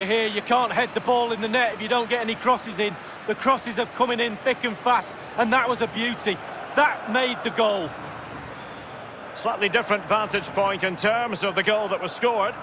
Here, you can't head the ball in the net if you don't get any crosses in. The crosses have coming in thick and fast, and that was a beauty. That made the goal. Slightly different vantage point in terms of the goal that was scored.